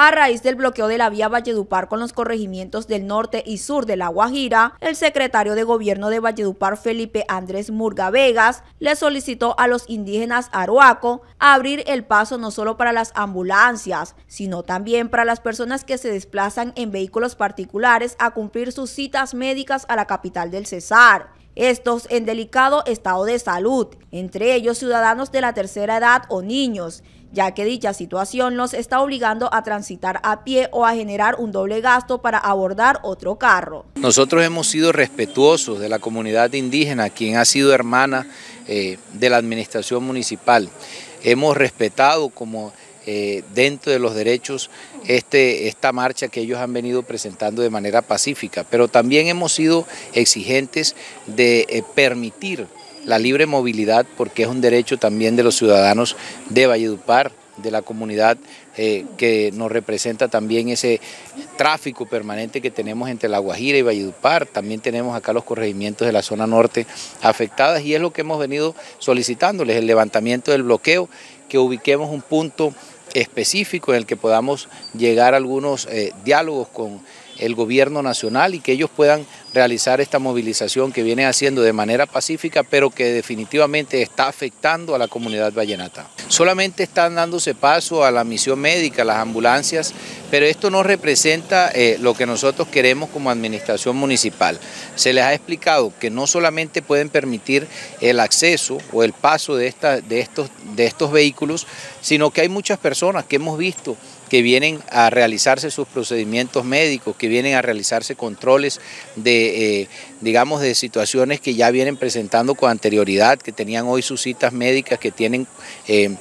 A raíz del bloqueo de la vía Valledupar con los corregimientos del norte y sur de La Guajira, el secretario de gobierno de Valledupar, Felipe Andrés Murga Vegas, le solicitó a los indígenas Aroaco abrir el paso no solo para las ambulancias, sino también para las personas que se desplazan en vehículos particulares a cumplir sus citas médicas a la capital del Cesar estos en delicado estado de salud, entre ellos ciudadanos de la tercera edad o niños, ya que dicha situación los está obligando a transitar a pie o a generar un doble gasto para abordar otro carro. Nosotros hemos sido respetuosos de la comunidad indígena, quien ha sido hermana eh, de la administración municipal. Hemos respetado como eh, dentro de los derechos este, esta marcha que ellos han venido presentando de manera pacífica, pero también hemos sido exigentes de eh, permitir la libre movilidad porque es un derecho también de los ciudadanos de Valledupar, de la comunidad eh, que nos representa también ese tráfico permanente que tenemos entre La Guajira y Valledupar. También tenemos acá los corregimientos de la zona norte afectadas y es lo que hemos venido solicitándoles, el levantamiento del bloqueo, que ubiquemos un punto específico en el que podamos llegar a algunos eh, diálogos con el gobierno nacional y que ellos puedan realizar esta movilización que viene haciendo de manera pacífica, pero que definitivamente está afectando a la comunidad vallenata. Solamente están dándose paso a la misión médica, las ambulancias, pero esto no representa eh, lo que nosotros queremos como administración municipal. Se les ha explicado que no solamente pueden permitir el acceso o el paso de, esta, de, estos, de estos vehículos, sino que hay muchas personas que hemos visto que vienen a realizarse sus procedimientos médicos, que vienen a realizarse controles de, eh, digamos, de situaciones que ya vienen presentando con anterioridad, que tenían hoy sus citas médicas, que tienen... Eh,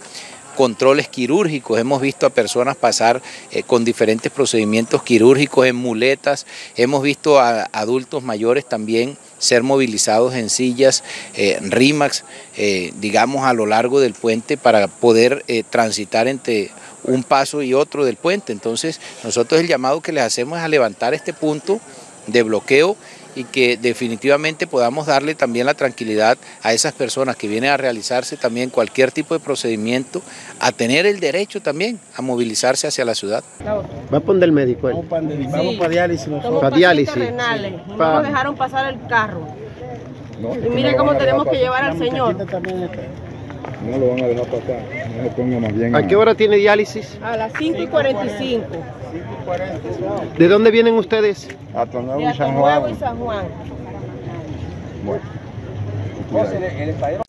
controles quirúrgicos, hemos visto a personas pasar eh, con diferentes procedimientos quirúrgicos en muletas, hemos visto a adultos mayores también ser movilizados en sillas, RIMAX, digamos a lo largo del puente para poder transitar entre un paso y otro del puente. Entonces nosotros el llamado que les hacemos es a levantar este punto de bloqueo y que definitivamente podamos darle también la tranquilidad a esas personas que vienen a realizarse también cualquier tipo de procedimiento, a tener el derecho también a movilizarse hacia la ciudad. Va a poner el médico. Vamos para diálisis. Para diálisis. No nos dejaron pasar el carro. y mire cómo tenemos que llevar al señor. No lo van a dejar pasar, no se ponga más bien. ¿A qué hora tiene diálisis? A las 5 y 45. ¿De dónde vienen ustedes? A Nuevo y San Juan. y San Juan. Bueno.